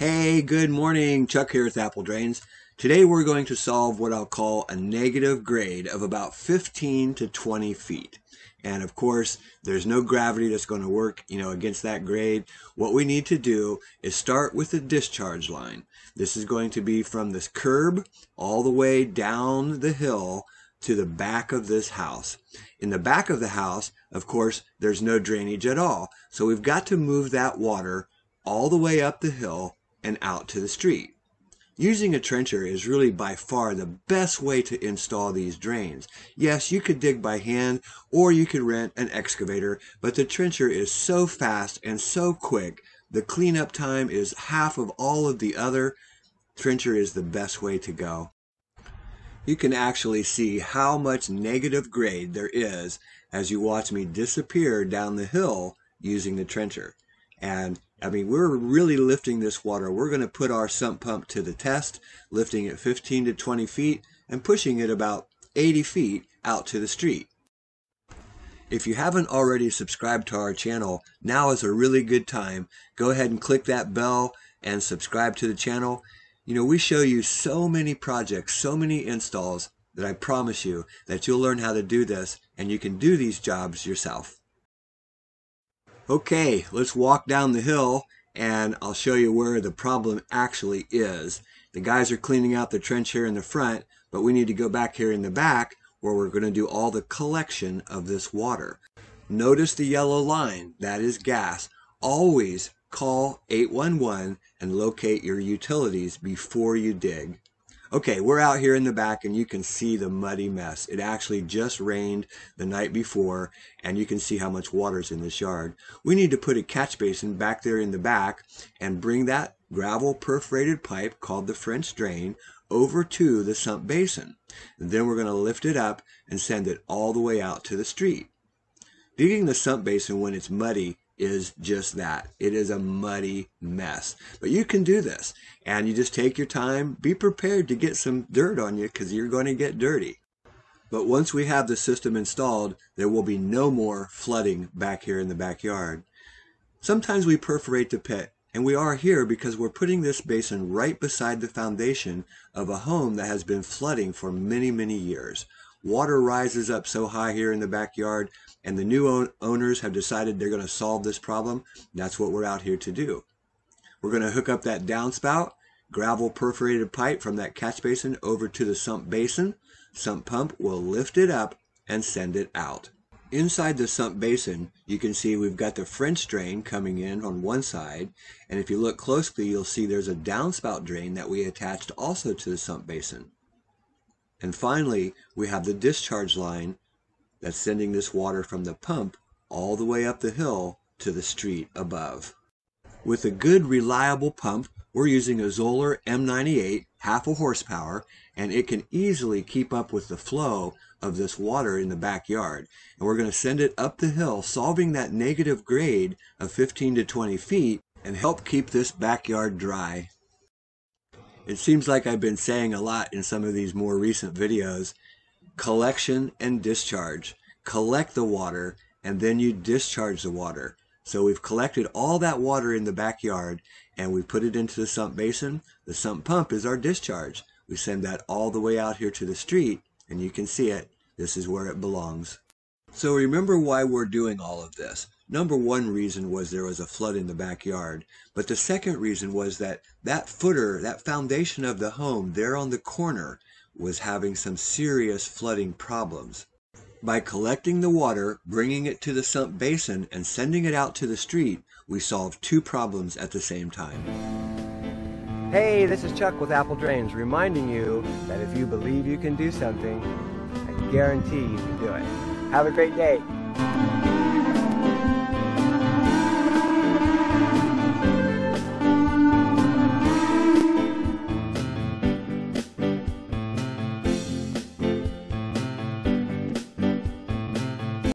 Hey, good morning. Chuck here with Apple Drains. Today we're going to solve what I'll call a negative grade of about 15 to 20 feet. And of course, there's no gravity that's going to work, you know, against that grade. What we need to do is start with the discharge line. This is going to be from this curb all the way down the hill to the back of this house. In the back of the house, of course, there's no drainage at all. So we've got to move that water all the way up the hill and out to the street. Using a trencher is really by far the best way to install these drains. Yes, you could dig by hand or you could rent an excavator, but the trencher is so fast and so quick. The cleanup time is half of all of the other. Trencher is the best way to go. You can actually see how much negative grade there is as you watch me disappear down the hill using the trencher. And I mean, we're really lifting this water. We're going to put our sump pump to the test, lifting it 15 to 20 feet and pushing it about 80 feet out to the street. If you haven't already subscribed to our channel, now is a really good time. Go ahead and click that bell and subscribe to the channel. You know, we show you so many projects, so many installs that I promise you that you'll learn how to do this and you can do these jobs yourself. Okay, let's walk down the hill and I'll show you where the problem actually is. The guys are cleaning out the trench here in the front, but we need to go back here in the back where we're going to do all the collection of this water. Notice the yellow line, that is gas. Always call 811 and locate your utilities before you dig. Okay, we're out here in the back and you can see the muddy mess. It actually just rained the night before and you can see how much water's in this yard. We need to put a catch basin back there in the back and bring that gravel perforated pipe called the French drain over to the sump basin. And then we're going to lift it up and send it all the way out to the street. Digging the sump basin when it's muddy is just that. It is a muddy mess. But you can do this. And you just take your time. Be prepared to get some dirt on you because you're going to get dirty. But once we have the system installed, there will be no more flooding back here in the backyard. Sometimes we perforate the pit, and we are here because we're putting this basin right beside the foundation of a home that has been flooding for many, many years. Water rises up so high here in the backyard, and the new owners have decided they're going to solve this problem. That's what we're out here to do. We're going to hook up that downspout, gravel perforated pipe from that catch basin over to the sump basin. Sump pump will lift it up and send it out. Inside the sump basin, you can see we've got the French drain coming in on one side, and if you look closely, you'll see there's a downspout drain that we attached also to the sump basin. And finally, we have the discharge line that's sending this water from the pump all the way up the hill to the street above. With a good reliable pump, we're using a Zoeller M98, half a horsepower, and it can easily keep up with the flow of this water in the backyard. And we're going to send it up the hill, solving that negative grade of 15 to 20 feet and help keep this backyard dry. It seems like I've been saying a lot in some of these more recent videos. Collection and discharge. Collect the water and then you discharge the water. So we've collected all that water in the backyard and we put it into the sump basin. The sump pump is our discharge. We send that all the way out here to the street and you can see it. This is where it belongs. So remember why we're doing all of this. Number one reason was there was a flood in the backyard. But the second reason was that that footer, that foundation of the home there on the corner was having some serious flooding problems. By collecting the water, bringing it to the sump basin, and sending it out to the street, we solved two problems at the same time. Hey, this is Chuck with Apple Drains reminding you that if you believe you can do something, I guarantee you can do it. Have a great day.